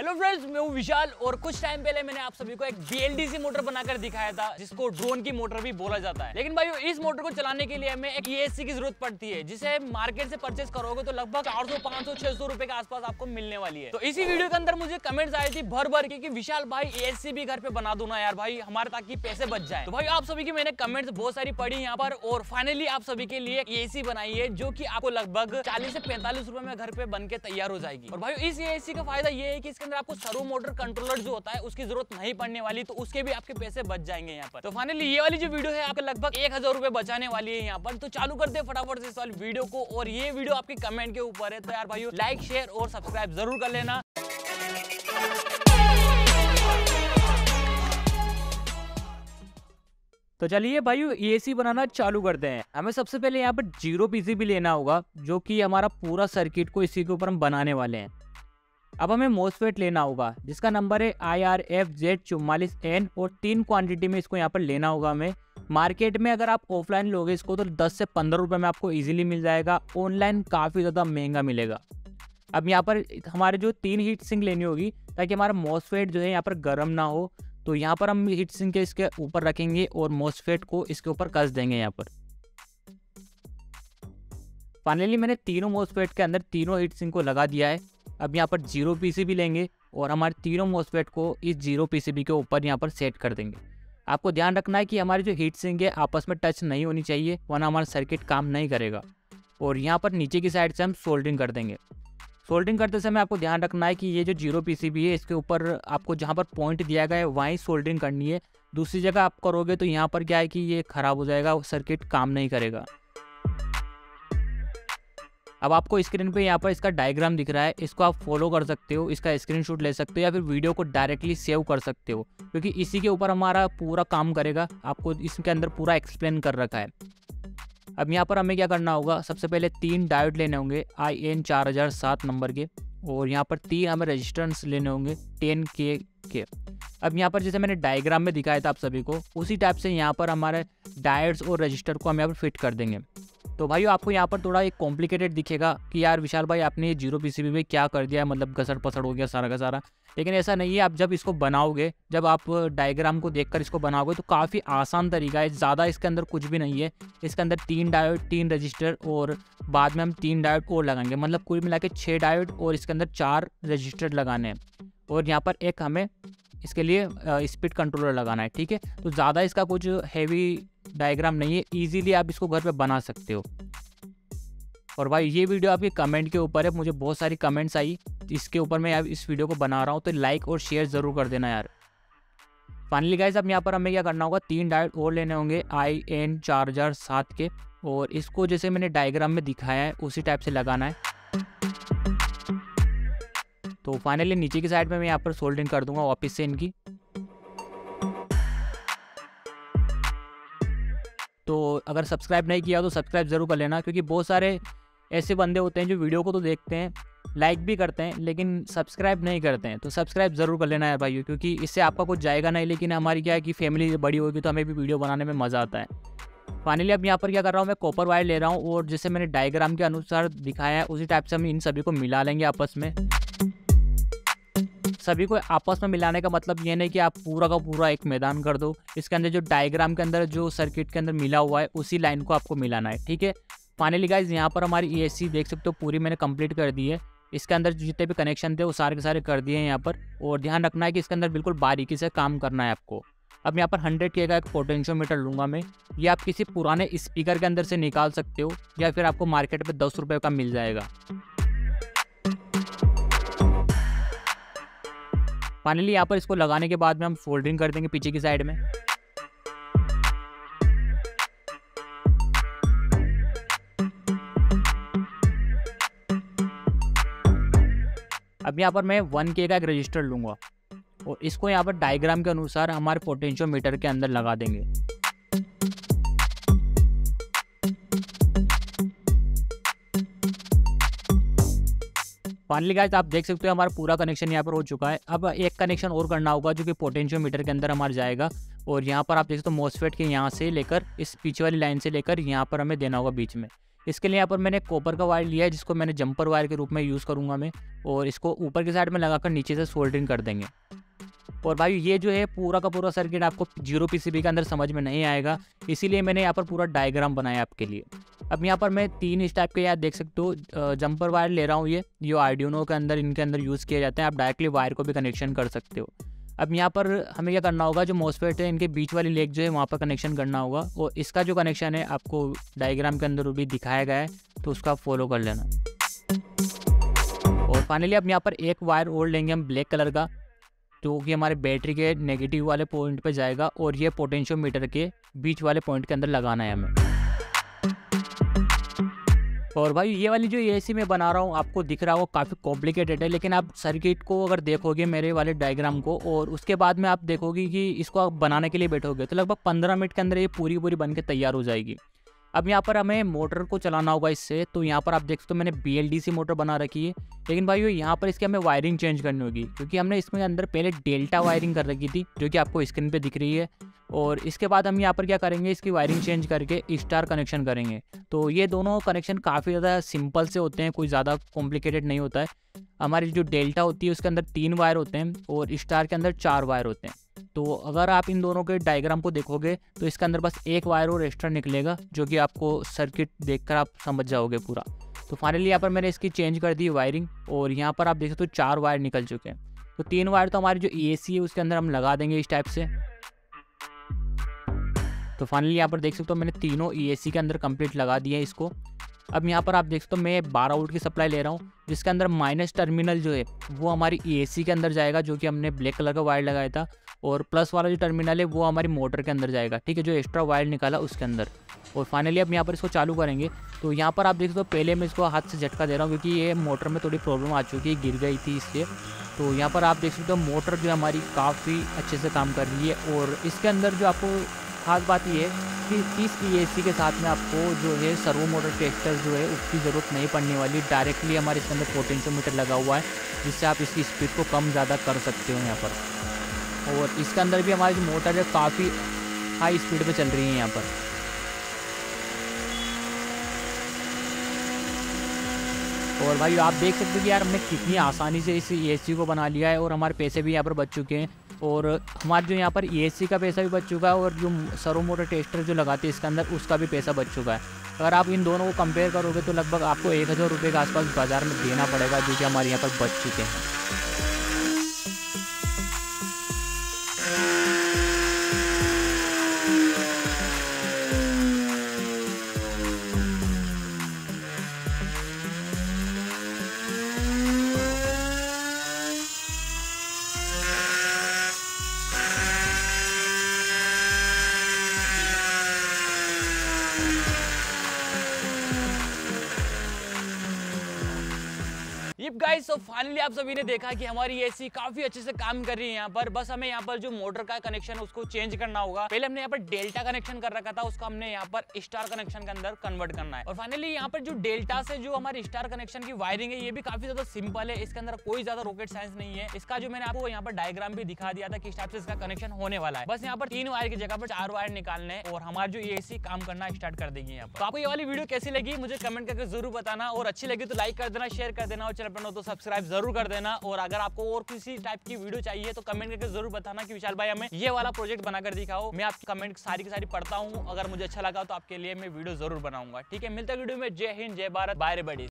Hello friends मैं हूँ विशाल और कुछ टाइम पहले मैंने आप सभी को एक BLDC मोटर बनाकर दिखाया था, जिसको ड्रोन की मोटर भी बोला जाता है। लेकिन भाई इस मोटर को चलाने के लिए हमें एक ESC की ज़रूरत पड़ती है, जिसे मार्केट से परचेस करोगे तो लगभग 400 500 600 रुपए के आसपास आपको मिलने वाली है। तो इसी वीडियो के अंदर मुझे कमेंट्स आई थी भर भर के विशाल भाई ए भी घर पे बना दो ना यार भाई, हमारे ताकि पैसे बच जाए। तो भाई आप सभी की मैंने कमेंट्स बहुत सारी पढ़ी यहाँ पर, और फाइनली आप सभी के लिए ए बनाई है, जो की आपको लगभग चालीस से पैंतालीस रुपए में घर पे बन के तैयार हो जाएगी। और भाई इस ए का फ़ायदा ये है कि इसके अंदर आपको सरू मोटर कंट्रोलर जो होता है, उसकी ज़रूरत नहीं पड़ने वाली तो उसके भी आपके पैसे बच जाएँगे यहाँ पर। तो फाइनली ये वाली जो वीडियो है, आपको लगभग एक हज़ार रुपए बचाने वाली है यहाँ पर। तो चालू करते हैं फटाफट से इस वाली वीडियो को, और ये वीडियो आपके कमेंट के ऊपर है। तो यार भाई लाइक शेयर और सब्सक्राइब ज़रूर कर लेना। तो चलिए भाई एसी बनाना चालू करते हैं। हमें सबसे पहले यहाँ पर ज़ीरो पीसी भी लेना होगा, जो कि हमारा पूरा सर्किट को इसी के ऊपर हम बनाने वाले हैं। अब हमें मोसफेट लेना होगा, जिसका नंबर है आई आर एफ़ जेड चौवालीस एन और तीन क्वांटिटी में इसको यहाँ पर लेना होगा हमें। मार्केट में अगर आप ऑफलाइन लोगे इसको तो 10 से 15 रुपए में आपको इजीली मिल जाएगा। ऑनलाइन काफ़ी ज़्यादा महँगा मिलेगा। अब यहाँ पर हमारे जो तीन हीट सिंक लेनी होगी, ताकि हमारा मोसफेट जो है यहाँ पर गर्म ना हो तो यहाँ पर हम हीट सिंक के इसके ऊपर रखेंगे, और मोसफेट को इसके ऊपर कस देंगे यहाँ पर। फाइनली मैंने तीनों मोसफेट के अंदर तीनों हीट सिंक को लगा दिया है। अब यहाँ पर ज़ीरो पीसीबी लेंगे और हमारे तीनों मोसफेट को इस ज़ीरो पीसीबी के ऊपर यहाँ पर सेट कर देंगे। आपको ध्यान रखना है कि हमारी जो हीट सिंक है, आपस में टच नहीं होनी चाहिए, वरना हमारा सर्किट काम नहीं करेगा। और यहाँ पर नीचे की साइड से हम सोल्डरिंग कर देंगे। सोल्डरिंग करते समय आपको ध्यान रखना है कि ये जो ज़ीरो पीसीबी है, इसके ऊपर आपको जहाँ पर पॉइंट दिया गया है, वहीं सोल्डरिंग करनी है। दूसरी जगह आप करोगे तो यहाँ पर क्या है कि ये ख़राब हो जाएगा सर्किट काम नहीं करेगा। अब आपको स्क्रीन पे यहाँ पर इसका डायग्राम दिख रहा है। इसको आप फॉलो कर सकते हो, इसका स्क्रीनशॉट ले सकते हो या फिर वीडियो को डायरेक्टली सेव कर सकते हो। क्योंकि इसी के ऊपर हमारा पूरा काम करेगा। आपको इसके अंदर पूरा एक्सप्लेन कर रखा है। अब यहाँ पर हमें क्या करना होगा? सबसे पहले तीन डायोड लेने होंगे आई एन चार हज़ार सात नंबर के। और यहाँ पर तीन हमें रजिस्टेंस लेने होंगे टेन के के। अब यहाँ पर जैसे मैंने डायग्राम में दिखाया था आप सभी को, उसी टाइप से यहाँ पर हमारे डायड्स और रजिस्टर को हम यहाँ पर फिट कर देंगे। तो भाई आपको यहाँ पर थोड़ा एक कॉम्प्लिकेटेड दिखेगा कि यार विशाल भाई आपने ज़ीरो पीसीबी में क्या कर दिया मतलब घसड़ पसड़ हो गया सारा का सारा। लेकिन ऐसा नहीं है, आप जब इसको बनाओगे, जब आप डायग्राम को देखकर इसको बनाओगे तो काफ़ी आसान तरीका है। ज़्यादा इसके अंदर कुछ भी नहीं है। इसके अंदर तीन डायोड तीन रजिस्टर और बाद में हम तीन डायोड और लगाएँगे। मतलब कुल मिला के छः डायोड और इसके अंदर चार रजिस्टर लगाने हैं। और यहाँ पर एक हमें इसके लिए स्पीड कंट्रोलर लगाना है, ठीक है? तो ज़्यादा इसका कुछ हैवी डायग्राम नहीं है ईजिली आप इसको घर पे बना सकते हो। और भाई, ये वीडियो आपके कमेंट के ऊपर है, मुझे बहुत सारी कमेंट्स आई, इसके ऊपर मैं अब इस वीडियो को बना रहा हूँ तो लाइक और शेयर ज़रूर कर देना यार। फाइनली गाइज़ अब यहाँ पर हमें क्या करना होगा, तीन डायट और लेने होंगे आई एन चार हज़ार सात के, और इसको जैसे मैंने डायग्राम में दिखाया है, उसी टाइप से लगाना है। तो फाइनली नीचे की साइड में मैं यहाँ पर सोल्डिंग कर दूँगा, वापस से इनकी। तो अगर सब्सक्राइब नहीं किया तो सब्सक्राइब ज़रूर कर लेना, क्योंकि बहुत सारे ऐसे बंदे होते हैं जो वीडियो को तो देखते हैं लाइक भी करते हैं, लेकिन सब्सक्राइब नहीं करते हैं। तो सब्सक्राइब ज़रूर कर लेना है भाई क्योंकि इससे आपका कुछ जाएगा नहीं, लेकिन हमारी क्या है कि फैमिली बड़ी होगी तो हमें भी वीडियो बनाने में मज़ा आता है। फाइनली अब यहाँ पर क्या कर रहा हूँ, मैं कॉपर वायर ले रहा हूँ और जैसे मैंने डायग्राम के अनुसार दिखाया है, उसी टाइप से हम इन सभी को मिला लेंगे आपस में। सभी को आपस में मिलाने का मतलब ये नहीं कि आप पूरा का पूरा एक मैदान कर दो। इसके अंदर जो डायग्राम के अंदर, जो सर्किट के अंदर मिला हुआ है, उसी लाइन को आपको मिलाना है, ठीक है? फाइनली गाइज़ यहाँ पर हमारी ए देख सकते हो, पूरी मैंने कंप्लीट कर दी है। इसके अंदर जितने भी कनेक्शन थे, वो सारे के सारे कर दिए हैं यहाँ पर। और ध्यान रखना है कि इसके अंदर बिल्कुल बारीकी से काम करना है आपको। अब यहाँ पर हंड्रेड के का एक पोटेंशियोमीटर लूँगा मैं। ये आप किसी पुराने स्पीकर के अंदर से निकाल सकते हो, या फिर आपको मार्केट में दस रुपये का मिल जाएगा। फाइनली यहाँ पर इसको लगाने के बाद में हम फोल्डिंग कर देंगे पीछे की साइड में। अब यहाँ पर मैं वन के का एक रजिस्टर लूँगा और इसको यहाँ पर डायग्राम के अनुसार हमारे पोटेंशियोमीटर के अंदर लगा देंगे। फाइनली गाइस आप देख सकते हो हमारा पूरा कनेक्शन यहाँ पर हो चुका है। अब एक कनेक्शन और करना होगा जो कि पोटेंशियोमीटर के अंदर हमारा जाएगा। और यहाँ पर आप देख सकते हो मोसफेट के यहाँ से लेकर, इस पीछे वाली लाइन से लेकर यहाँ पर हमें देना होगा बीच में। इसके लिए यहाँ पर मैंने कॉपर का वायर लिया है, जिसको मैंने जंपर वायर के रूप में यूज़ करूँगा मैं। और इसको ऊपर की साइड में लगाकर नीचे से सोल्डरिंग कर देंगे। और भाई ये जो है पूरा का पूरा सर्किट आपको ज़ीरो पीसीबी के अंदर समझ में नहीं आएगा। इसीलिए मैंने यहाँ पर पूरा डायग्राम बनाया आपके लिए। अब यहाँ पर मैं तीन इस टाइप के यार देख सकते हो जंपर वायर ले रहा हूँ ये। जो आर्डियोनो के अंदर, इनके अंदर यूज़ किए जाते हैं। आप डायरेक्टली वायर को भी कनेक्शन कर सकते हो। अब यहाँ पर हमें क्या करना होगा, जो मोसफेट है, इनके बीच वाली लेग जो है, वहाँ पर कनेक्शन करना होगा। और इसका जो कनेक्शन है, आपको डायग्राम के अंदर भी दिखाया गया है तो उसका फॉलो कर लेना। और फाइनली अब यहाँ पर एक वायर और लेंगे, हम ब्लैक कलर का। जो कि हमारे बैटरी के नेगेटिव वाले पॉइंट पे जाएगा और ये पोटेंशियोमीटर के बीच वाले पॉइंट के अंदर लगाना है हमें। और भाई, ये वाली जो ए मैं बना रहा हूँ, आपको दिख रहा हो, काफ़ी कॉम्प्लिकेटेड है, लेकिन आप सर्किट को अगर देखोगे मेरे वाले डायग्राम को और उसके बाद में आप देखोगे कि इसको आप बनाने के लिए बैठोगे तो लगभग पंद्रह मिनट के अंदर ये पूरी पूरी बन के तैयार हो जाएगी। अब यहाँ पर हमें मोटर को चलाना होगा इससे तो यहाँ पर आप देख सकते हो मैंने बी सी मोटर बना रखी है। लेकिन भाई यहाँ पर इसकी हमें वायरिंग चेंज करनी होगी, क्योंकि हमने इसमें अंदर पहले डेल्टा वायरिंग कर रखी थी, जो कि आपको स्क्रीन पर दिख रही है। और इसके बाद हम यहाँ पर क्या करेंगे, इसकी वायरिंग चेंज करके स्टार कनेक्शन करेंगे। तो ये दोनों कनेक्शन काफ़ी ज़्यादा सिंपल से होते हैं, कोई ज़्यादा कॉम्प्लिकेटेड नहीं होता है। हमारी जो डेल्टा होती है, उसके अंदर तीन वायर होते हैं और स्टार के अंदर चार वायर होते हैं। तो अगर आप इन दोनों के डायग्राम को देखोगे तो इसके अंदर बस एक वायर और एक्स्ट्रा निकलेगा, जो कि आपको सर्किट देखकर आप समझ जाओगे पूरा। तो फाइनली यहाँ पर मैंने इसकी चेंज कर दी वायरिंग और यहाँ पर आप देख हो चार वायर निकल चुके हैं। तो तीन वायर तो हमारी जो एसी है, उसके अंदर हम लगा देंगे इस टाइप से। तो फाइनली यहाँ पर देख सकते हो मैंने तीनों ई e के अंदर कंप्लीट लगा दिया है इसको। अब यहाँ पर आप देख सकते हो मैं बारह वोल्ट की सप्लाई ले रहा हूँ, जिसके अंदर माइनस टर्मिनल जो है, वो हमारी ए के अंदर जाएगा, जो कि हमने ब्लैक कलर का वायर लगाया था, और प्लस वाला जो टर्मिनल है, वो हमारी मोटर के अंदर जाएगा, ठीक है, जो एक्स्ट्रा वायर निकाला उसके अंदर। और फाइनली अब यहाँ पर इसको चालू करेंगे तो यहाँ पर आप देख सकते हो पहले मैं इसको हाथ से झटका दे रहा हूँ, क्योंकि ये मोटर में थोड़ी प्रॉब्लम आ चुकी है, गिर गई थी इसलिए। तो यहाँ पर आप देख सकते हो मोटर जो हमारी काफ़ी अच्छे से काम कर रही है, और इसके अंदर जो आपको खास बात ये कि इस ई के साथ में आपको जो है सर्वो मोटर टेस्टर जो है, उसकी ज़रूरत नहीं पड़ने वाली। डायरेक्टली हमारे इसके अंदर पोटेंशियोमीटर लगा हुआ है, जिससे आप इसकी स्पीड को कम ज़्यादा कर सकते हो यहाँ पर। और इसके अंदर भी हमारी जो मोटर है, काफ़ी हाई स्पीड पर चल रही है यहाँ पर। और भाई आप देख सकते हो कि यार हमने कितनी आसानी से इस एसी को बना लिया है, और हमारे पैसे भी यहाँ पर बच चुके हैं। और हमारे जो यहाँ पर ए का पैसा भी बच चुका है और जो सरो मोटर टेस्टर जो लगाते हैं इसके अंदर, उसका भी पैसा बच चुका है। अगर आप इन दोनों को कंपेयर करोगे तो लगभग आपको एक हज़ार रुपये के आसपास बाज़ार में देना पड़ेगा, जो कि हमारे यहाँ पर बच चुके हैं। गाइस सो फाइनली आप सभी ने देखा कि हमारी एसी काफ़ी अच्छे से काम कर रही है यहाँ पर। बस हमें यहाँ पर जो मोटर का कनेक्शन है, उसको चेंज करना होगा। पहले हमने यहाँ पर डेल्टा कनेक्शन कर रखा था, उसको हमने यहाँ पर स्टार कनेक्शन के अंदर कन्वर्ट करना है। और फाइनली यहाँ पर जो डेल्टा से जो हमारी स्टार कनेक्शन की वायरिंग है, ये भी काफ़ी ज़्यादा सिंपल है। इसके अंदर कोई ज़्यादा रॉकेट साइंस नहीं है। इसका जो मैंने आपको यहाँ पर डायग्राम भी दिखा दिया था किस टाइप से इसका कनेक्शन होने वाला है। बस यहाँ पर तीन वायर की जगह पर चार वायर निकालने और हमारी जो एसी काम करना स्टार्ट कर देगी यहाँ पर। तो आपको ये वाली वीडियो कैसी लगी, मुझे कमेंट करके ज़रूर बताना। और अच्छी लगी तो लाइक कर देना शेयर कर देना और चैनल पर तो सब्सक्राइब ज़रूर कर देना। और अगर आपको और किसी टाइप की वीडियो चाहिए तो कमेंट करके ज़रूर बताना कि विशाल भाई हमें ये वाला प्रोजेक्ट बनाकर दिखाओ। मैं आपकी कमेंट सारी की सारी पढ़ता हूँ। अगर मुझे अच्छा लगा तो आपके लिए मैं वीडियो ज़रूर बनाऊँगा। ठीक है, मिलता वीडियो में। जय हिंद, जय भारत। बाय बड़ी